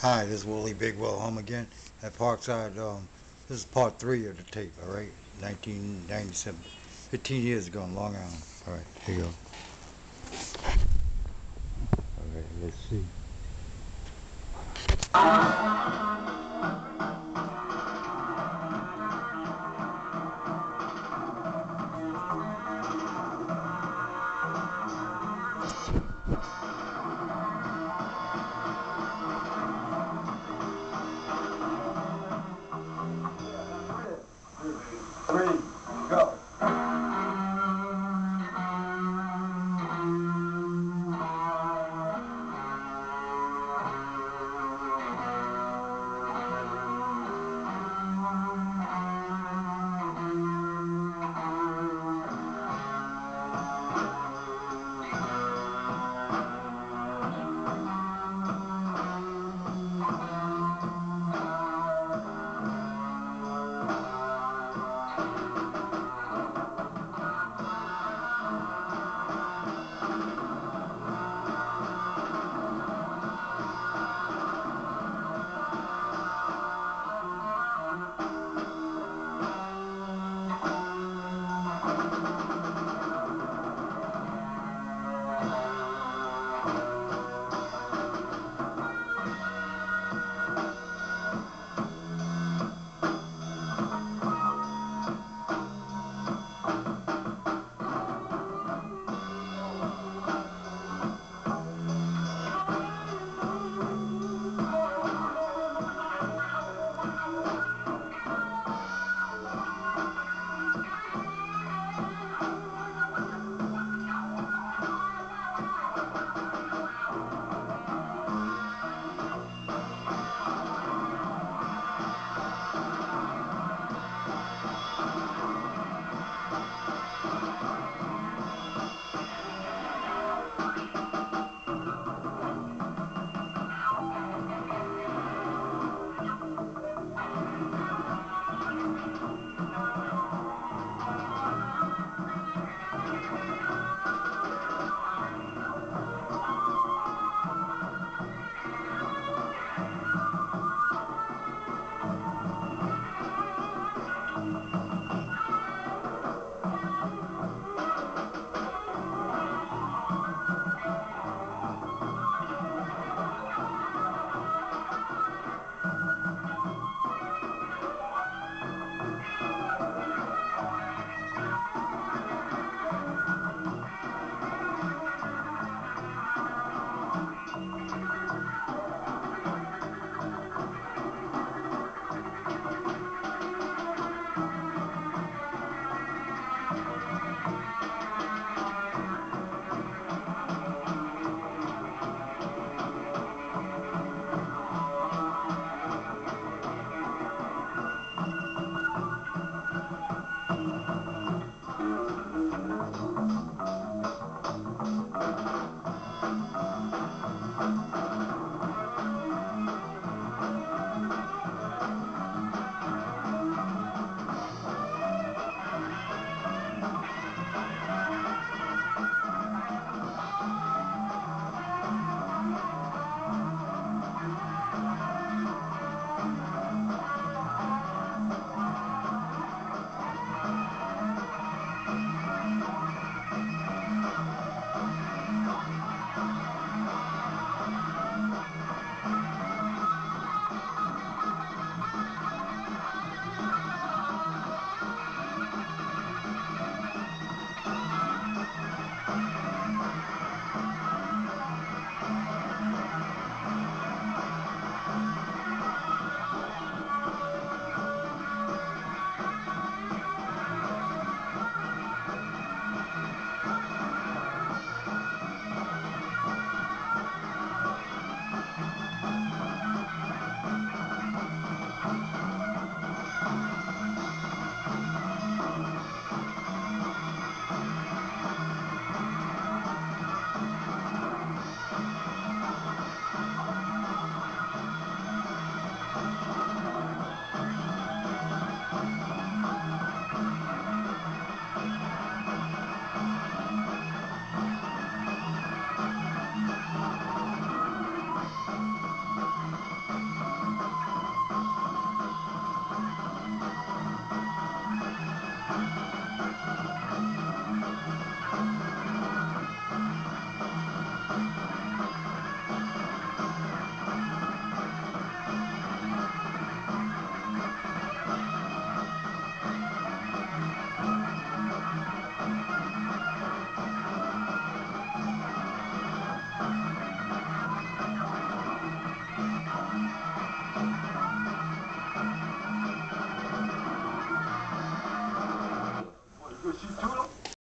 Hi, this is Willie Big Will home again at Parkside. Um, this is part three of the tape, all right? 1997, 15 years ago in Long Island. All right, here you go. All right, let's see.